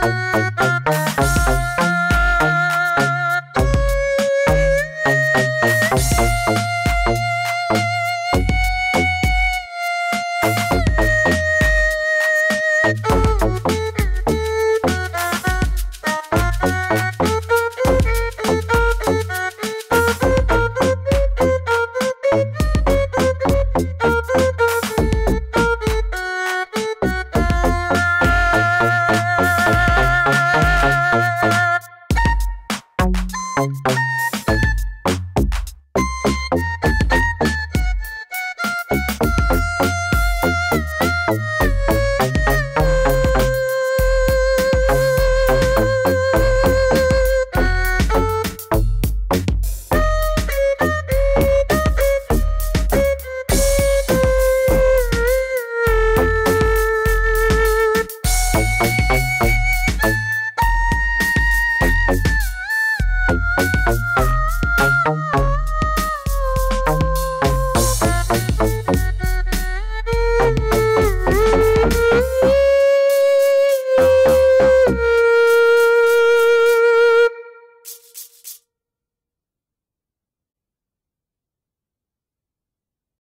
Bye. Bye. Thank